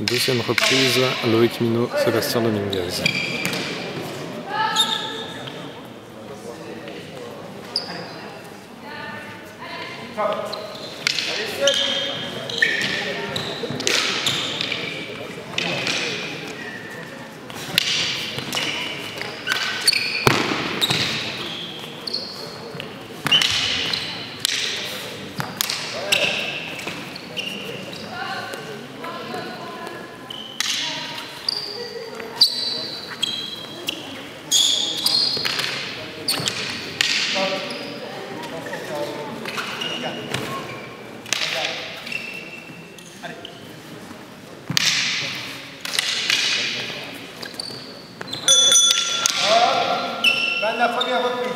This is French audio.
Deuxième reprise, Loïc Minot, Sébastien Dominguez. la famille à votre